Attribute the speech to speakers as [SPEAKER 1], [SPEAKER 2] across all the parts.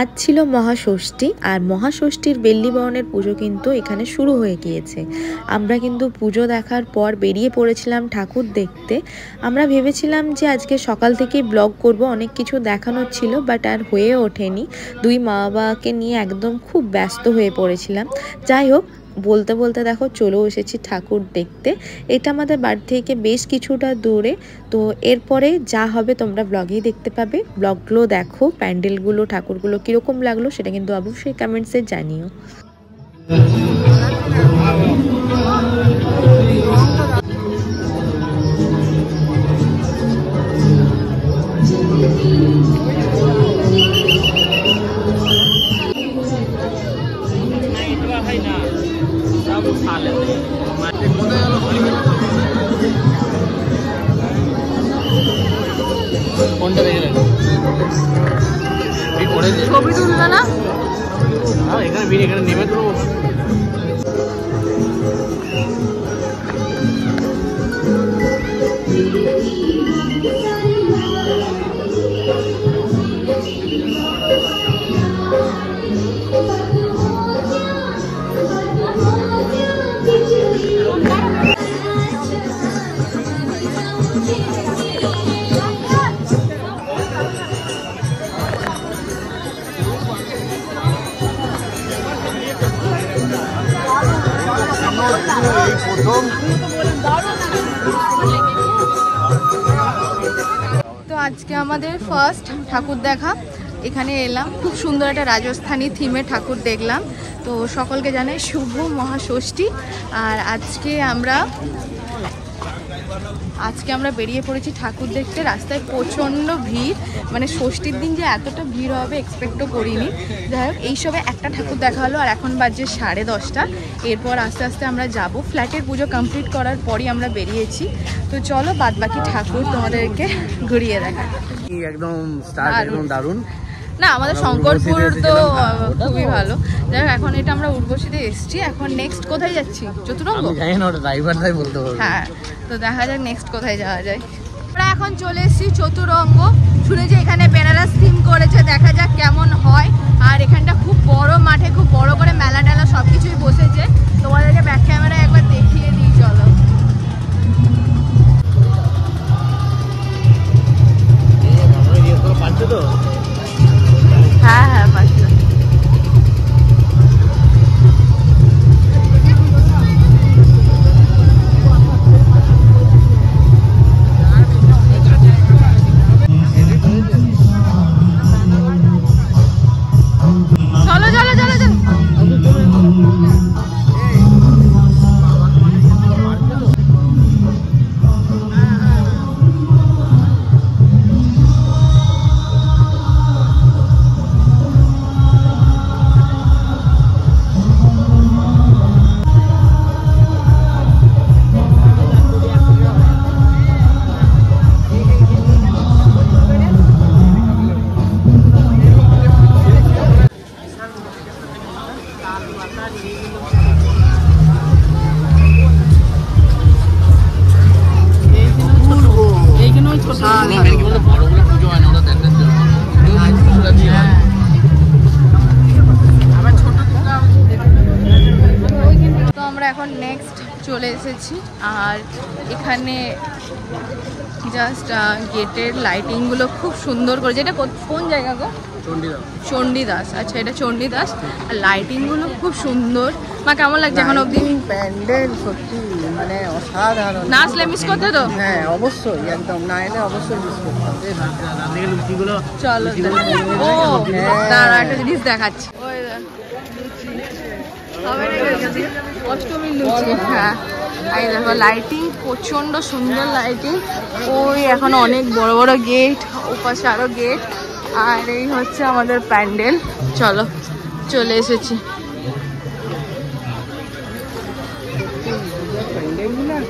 [SPEAKER 1] আজ ছিল মহাষষ্ঠী আর মহাষষ্ঠীর বেল্লি বরণের পুজো কিন্তু এখানে শুরু হয়ে গিয়েছে। আমরা কিন্তু পুজো দেখার পর বেরিয়ে পড়েছিলাম ঠাকুর দেখতে। আমরা ভেবেছিলাম যে আজকে সকাল থেকেই ব্লগ করব, অনেক কিছু দেখানোর ছিল, বাট আর হয়ে ওঠেনি। দুই মা বাবাকে নিয়ে একদম খুব ব্যস্ত হয়ে পড়েছিলাম। যাই হোক বলতে বলতে দেখো চলেও এসেছি ঠাকুর দেখতে। এটা আমাদের বাড়ি থেকে বেশ কিছুটা দূরে। তো এরপরে যা হবে তোমরা ব্লগেই দেখতে পাবে। ব্লগগুলো দেখো, প্যান্ডেলগুলো, ঠাকুরগুলো কীরকম লাগল সেটা কিন্তু অবশ্যই কমেন্টসে জানিও।
[SPEAKER 2] হ্যাঁ এখানে ভিড় এখানে
[SPEAKER 3] তো আজকে আমাদের ফার্স্ট ঠাকুর দেখা। এখানে এলাম। খুব সুন্দর একটা রাজস্থানী থিমে ঠাকুর দেখলাম। তো সকলকে জানাই শুভ মহাষষ্ঠী। আর আজকে আমরা আজকে আমরা বেরিয়ে পড়েছি ঠাকুর দেখতে। রাস্তায় প্রচণ্ড ভিড়। মানে ষষ্ঠীর দিন যে এতটা ভিড় হবে এক্সপেক্টও করিনি। যাই হোক এইসবে একটা ঠাকুর দেখা হলো আর এখন বাজে সাড়ে দশটা। এরপর আস্তে আস্তে আমরা যাব। ফ্ল্যাটের পুজো কমপ্লিট করার পরই আমরা বেরিয়েছি। তো চলো বাদ বাকি ঠাকুর তোমাদেরকে ঘুরিয়ে দেখা
[SPEAKER 2] একদম
[SPEAKER 3] দারুণ। না আমাদের শঙ্করপুর তো।
[SPEAKER 2] হ্যাঁ,
[SPEAKER 3] খুবই ভালো। যাই হোক এখন এটা আমরা উর্বশীতে এসেছি। এখন নেক্সট কোথায় যাচ্ছি? চতুরঙ্গ? হ্যাঁ তো দেখা যাক নেক্সট কোথায় যাওয়া যায়। আমরা এখন চলে এসেছি চতুরঙ্গ। শুনেছি এখানে বেনারস থিম করেছে দেখা যাক কেমন হয়। আর এখানটা খুব বড় মাঠে খুব বড় করে মেলা টেলা সব কিছুই বসেছে। তোমাদেরকে ব্যাক ক্যামেরায় একবার দেখিয়ে দিই চলো।
[SPEAKER 2] তো?
[SPEAKER 3] হ্যাঁ হ্যাঁ পাচ্ছি আমরা এখন নেক্সট চলে এসেছি। আর এখানে জাস্ট গেটের লাইটিংগুলো খুব সুন্দর করে যেটা কোন জায়গা গো?
[SPEAKER 2] চণ্ডীদাস।
[SPEAKER 3] চণ্ডীদাস। আচ্ছা এটা চণ্ডীদাস। আর লাইটিংগুলো খুব সুন্দর। মা কেমন লাগছে এখন অবধি?
[SPEAKER 4] প্যান্ডেল সত্যি মানে অসাধারণ।
[SPEAKER 3] না আসলে মিস করতে তো?
[SPEAKER 4] হ্যাঁ অবশ্যই একদম। না এলে অবশ্যই মিস করতে
[SPEAKER 2] লুচিগুলো
[SPEAKER 3] চলো ও দাঁড়া একটা জিনিস দেখাচ্ছি। ওই? অষ্টমীর লুচি হ্যাঁ। এই দেখো লাইটিং প্রচণ্ড সুন্দর লাইটিং ওই এখন অনেক বড় বড় গেট ওপাশে আরও গেট আর এই হচ্ছে আমাদের প্যান্ডেল। চলো চলে এসেছি।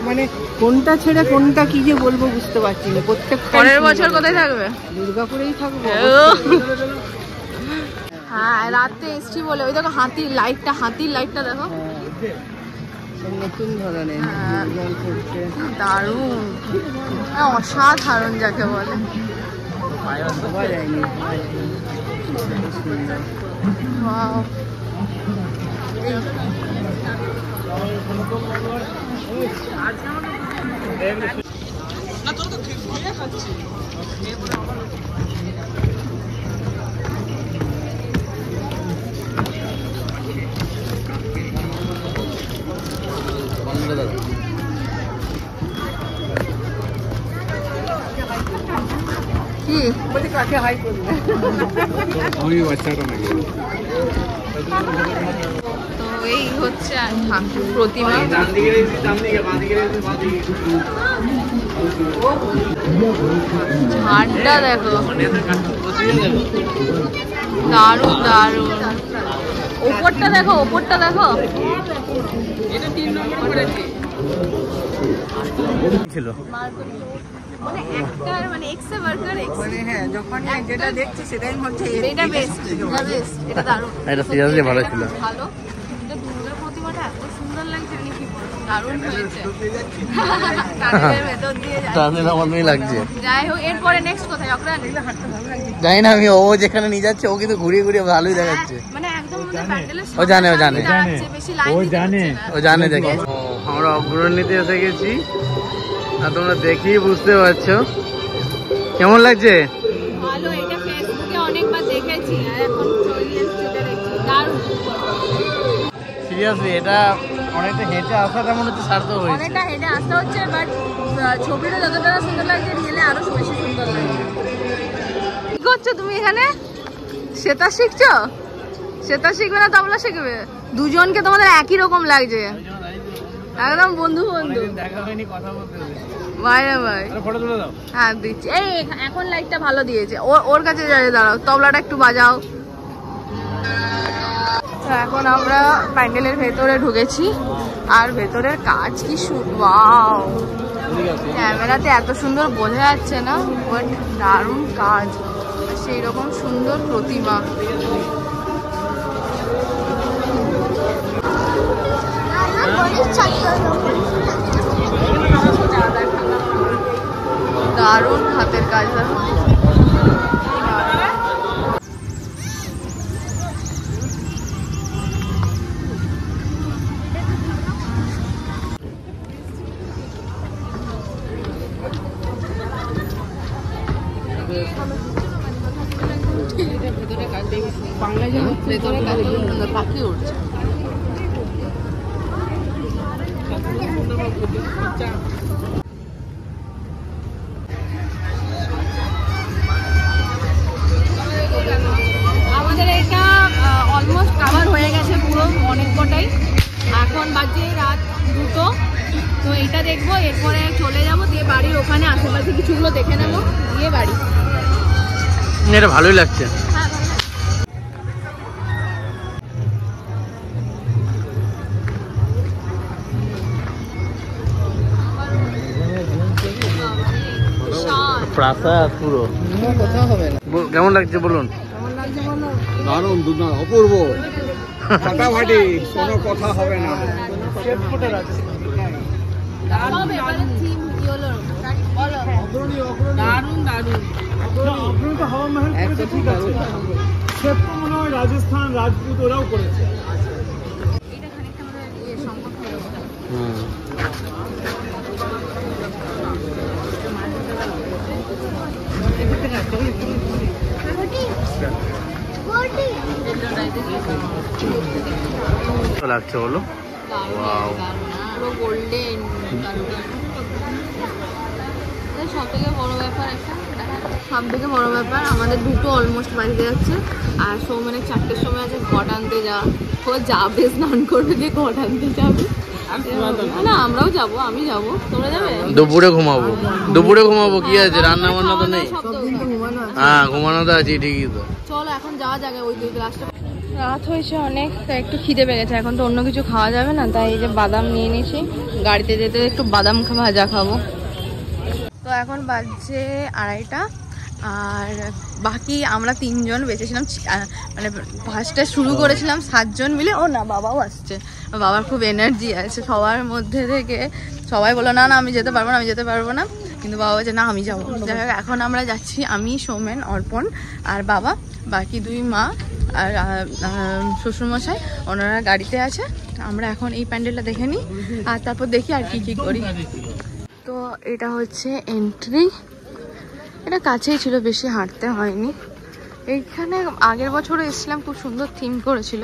[SPEAKER 4] মানে কোনটা ছেড়ে কোনটা কি যে বলব বুঝতে পারছি না। প্রত্যেক
[SPEAKER 3] পরের বছর কোথায় থাকবে?
[SPEAKER 4] দুর্গাপুরেই থাকব।
[SPEAKER 3] হ্যাঁ রাতে এসছি বলে ওই দেখো হাতির লাইটটা হাতির লাইটটা দেখো।
[SPEAKER 4] হ্যাঁ, নতুন ধরনের
[SPEAKER 3] হ্যাঁ। দারুণ। হ্যাঁ, অসাধারণ যাকে বলে।
[SPEAKER 4] পাওয়া যায়নি
[SPEAKER 3] Wow. কি
[SPEAKER 4] কাকে হাই করবে।
[SPEAKER 3] তো এই হচ্ছে ঠাকুর প্রতিমা। ঝাড়টা দেখো। দারুণ দারুণ। ওপরটা দেখো ওপরটা দেখো।
[SPEAKER 2] ছিল?
[SPEAKER 3] মানে একটার মানে এক্সে বার্গার এক্স
[SPEAKER 4] মানে হ্যাঁ যখন যেটা দেখছি সেটাই মধ্যে
[SPEAKER 3] এটা বেস্ট এটা বেস্ট এটা দারুণ।
[SPEAKER 2] এটা seriously ভালো ছিল।
[SPEAKER 3] ভালো। এটা দুর্গা প্রতিমাটা এত সুন্দর লাগছে আমি কি বলব দারুণ হয়েছে। টানেলের ভেতর দিয়ে যাচ্ছে।
[SPEAKER 2] তাহলে লাগছে।
[SPEAKER 3] যাই হোক এরপরে নেক্সট কোথায়? অকরান
[SPEAKER 2] জানি না আমি ও যেখানে নিয়ে যাচ্ছে ও কিন্তু ঘুরিয়ে ঘুরিয়ে ভালোই দেখাচ্ছে।
[SPEAKER 3] মানে একদম আমাদের প্যান্ডেলের
[SPEAKER 2] ও জানে, ও জানে।
[SPEAKER 3] সামনে দাঁড়াচ্ছে, বেশি লাইন দিতে হচ্ছে না।
[SPEAKER 2] ও জানে দেখে আমরা অগ্রণীতে এসে গেছি। আর তোমরা দেখেই বুঝতে পারছ। কেমন লাগছে?
[SPEAKER 3] ভালো এটা ফেসবুকে অনেকবার দেখেছি আর এখন
[SPEAKER 2] সিরিয়াসলি এটা অনেকটা হেঁটে আসাটা মনে হচ্ছে সার্থক হয়েছে।
[SPEAKER 3] অনেকটা হেঁটে আসতে হচ্ছে বাট ছবিটা যতটা সুন্দর লাগছে রিয়েলে আরও বেশি সুন্দর লাগছে কি করছ তুমি এখানে? সেতা শিখছো? সেতা শিখবে না তবলা শিখবে? দুজনকে তোমাদের একই রকম লাগছে। একদম বন্ধু বন্ধু।
[SPEAKER 2] দেখা হয়নি কথা বলতে
[SPEAKER 3] ভাই ভাই
[SPEAKER 2] ফটো তুলে দাও।
[SPEAKER 3] হ্যাঁ দিচ্ছি। এই এখন লাইটটা ভালো দিয়েছে। ওর ওর কাছে যাই দাঁড়াও। তবলাটা একটু বাজাও। তো এখন আমরা প্যান্ডেলের ভেতরে ঢুকেছি। আর ভেতরের কাজ কি ওয়াও। ক্যামেরাতে এত সুন্দর বোঝা যাচ্ছে না বাট দারুণ কাজ। সেই রকম সুন্দর প্রতিমা। আমাদের এটা অলমোস্ট কাভার হয়ে গেছে পুরো অনেক কটাই। এখন বাজে রাত দুটো। তো এটা দেখব, এরপরে চলে যাব, দিয়ে বাড়ির ওখানে আশেপাশে কিছুগুলো দেখে নেব, দিয়ে বাড়ি।
[SPEAKER 2] এটা ভালোই লাগছে।
[SPEAKER 3] হ্যাঁ।
[SPEAKER 2] প্রাসাদ পুরো। কেমন লাগছে বলুন?
[SPEAKER 5] দারুণ দুর্দান্ত অপূর্ব। ফাটাফাটি কোনো কথা হবে না।
[SPEAKER 3] হলো?
[SPEAKER 4] দারুণ দারুণ।
[SPEAKER 6] অগ্রণীতে হাওয়া মহল করেছে ঠিক আছে। তো মনে হয় রাজস্থান রাজপুত ওরাও করেছে।
[SPEAKER 3] এটা খানিকটা আমাদের ইয়ে
[SPEAKER 2] লাগছে বলো? Wow.
[SPEAKER 3] পুরো গোল্ডেন সব থেকে বড় ব্যাপার একটা সব থেকে বড় ব্যাপার আমাদের দুটো অলমোস্ট বাড়িতে যাচ্ছে। আর সৌমেনের চারটের সময় আছে ঘট আনতে যা ও যাবে স্নান করবে দিয়ে ঘট আনতে যাবে। না আমরাও যাব আমি যাব। তোমরা যাবে?
[SPEAKER 2] দুপুরে ঘুমাবো। দুপুরে ঘুমাবো কি আছে? রান্না বান্না তো নেই? হ্যাঁ ঘুমানো তো আছে ঠিকই তো।
[SPEAKER 3] চলো এখন যাওয়া যাবে ওই দুই লাস্টে রাত হয়েছে অনেক একটু খিদে পেয়ে গেছে এখন তো অন্য কিছু খাওয়া যাবে না তাই এই যে বাদাম নিয়ে নিয়েছি। গাড়িতে যেতে একটু বাদাম ভাজা খাব। তো এখন বাজছে আড়াইটা। আর বাকি আমরা তিনজন বেঁচেছিলাম মানে ফার্স্টে শুরু করেছিলাম সাতজন মিলে। ও না বাবাও আসছে। বাবার খুব এনার্জি আছে সবার মধ্যে থেকে। সবাই বলল না না আমি যেতে পারব না আমি যেতে পারব না। কিন্তু বাবা বলছে না আমি যাব। যাই হোক এখন আমরা যাচ্ছি আমি সৌমেন অর্পণ আর বাবা। বাকি দুই মা আর শ্বশুরমশাই ওনারা গাড়িতে আছে। আমরা এখন এই প্যান্ডেলটা দেখে নিই। আর তারপর দেখি আর কি কি করি। তো এটা হচ্ছে এন্ট্রি এটা কাছেই ছিল বেশি হাঁটতে হয়নি। এইখানে আগের বছরও এসেছিলাম খুব সুন্দর থিম করেছিল।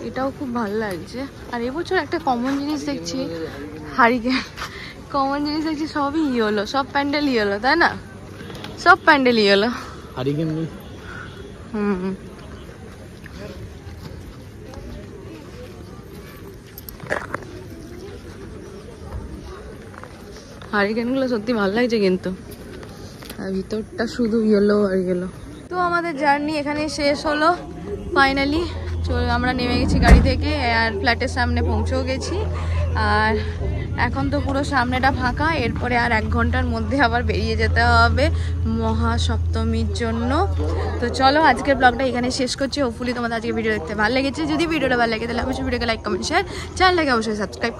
[SPEAKER 3] এটাও খুব ভালো লাগছে। আর এবছর একটা কমন জিনিস দেখছি হারিকেন। কমন জিনিস দেখছি সবই ই হলো সব প্যান্ডেল ই হলো তাই না? সব প্যান্ডেল ই হলো
[SPEAKER 2] হারিকেন নেই।
[SPEAKER 3] হুম। হারিকেনগুলো সত্যি ভালো লাগছে কিন্তু। আর ভিতরটা শুধু ইয়েলো আর ইয়েলো তো আমাদের জার্নি এখানে শেষ হলো। ফাইনালি চল, আমরা নেমে গেছি গাড়ি থেকে, আর ফ্ল্যাটের সামনে পৌঁছেও গেছি। আর এখন তো পুরো সামনেটা ফাঁকা, এরপরে আর এক ঘণ্টার মধ্যে আবার বেরিয়ে যেতে হবে মহাসপ্তমীর জন্য। তো চলো, আজকের ব্লগটা এখানে শেষ করছি। হোপফুলি তোমাদের আজকে ভিডিও দেখতে ভালো লেগেছে। যদি ভিডিওটা ভালো লাগে, তাহলে অবশ্যই ভিডিওকে লাইক কমেন্ট শেয়ার চ্যানেলটাকে অবশ্যই সাবস্ক্রাইব